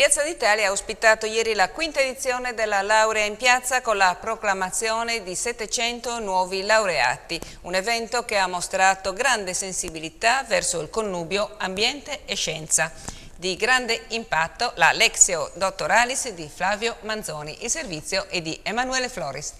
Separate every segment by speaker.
Speaker 1: Piazza d'Italia ha ospitato ieri la quinta edizione della laurea in piazza con la proclamazione di 700 nuovi laureati, un evento che ha mostrato grande sensibilità verso il connubio ambiente e scienza. Di grande impatto la Lexio Dottoralis di Flavio Manzoni, il servizio è di Emanuele Floris.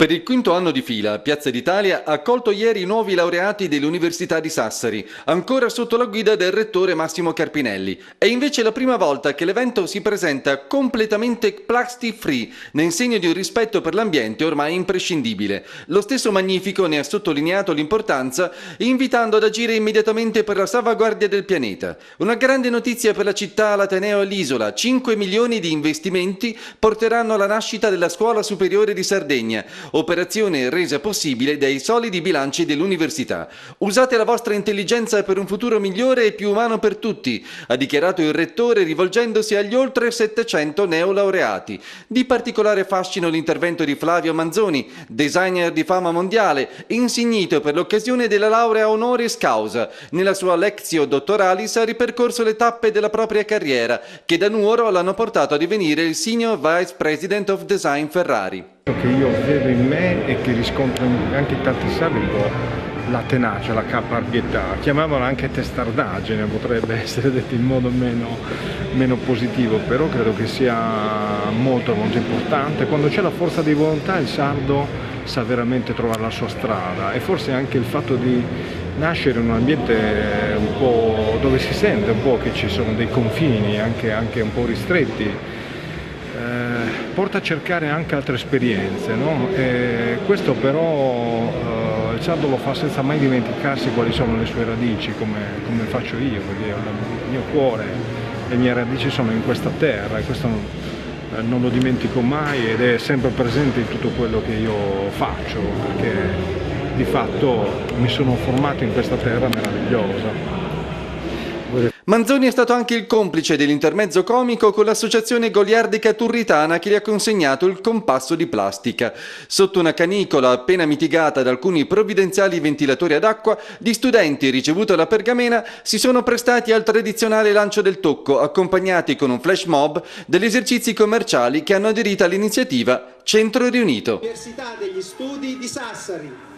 Speaker 2: Per il quinto anno di fila, Piazza d'Italia ha accolto ieri i nuovi laureati dell'Università di Sassari, ancora sotto la guida del rettore Massimo Carpinelli. È invece la prima volta che l'evento si presenta completamente plastic free, nel segno di un rispetto per l'ambiente ormai imprescindibile. Lo stesso Magnifico ne ha sottolineato l'importanza, invitando ad agire immediatamente per la salvaguardia del pianeta. Una grande notizia per la città, l'Ateneo e l'isola. 5 milioni di investimenti porteranno alla nascita della Scuola Superiore di Sardegna, operazione resa possibile dai solidi bilanci dell'università. Usate la vostra intelligenza per un futuro migliore e più umano per tutti, ha dichiarato il rettore rivolgendosi agli oltre 700 neolaureati. Di particolare fascino l'intervento di Flavio Manzoni, designer di fama mondiale, insignito per l'occasione della laurea honoris causa. Nella sua Lectio Dottoralis ha ripercorso le tappe della propria carriera, che da Nuoro l'hanno portato a divenire il Senior Vice President of Design Ferrari
Speaker 3: che io vedo in me e che riscontro anche in tanti salvi un po' la tenacia, la caparbietà, chiamavano anche testardaggine, potrebbe essere detto in modo meno, meno positivo, però credo che sia molto molto importante. Quando c'è la forza di volontà il sardo sa veramente trovare la sua strada e forse anche il fatto di nascere in un ambiente un po' dove si sente un po' che ci sono dei confini anche, anche un po' ristretti porta a cercare anche altre esperienze. No? questo però eh, il sardo lo fa senza mai dimenticarsi quali sono le sue radici, come, come faccio io, perché il mio cuore, le mie radici sono in questa terra e questo non, eh, non lo dimentico mai ed è sempre presente in tutto quello che io faccio, perché di fatto mi sono formato in questa terra meravigliosa.
Speaker 2: Manzoni è stato anche il complice dell'intermezzo comico con l'associazione goliardica turritana che gli ha consegnato il compasso di plastica. Sotto una canicola appena mitigata da alcuni provvidenziali ventilatori ad acqua, gli studenti ricevuto la pergamena si sono prestati al tradizionale lancio del tocco, accompagnati con un flash mob degli esercizi commerciali che hanno aderito all'iniziativa Centro Riunito.
Speaker 4: Università degli Studi di Sassari.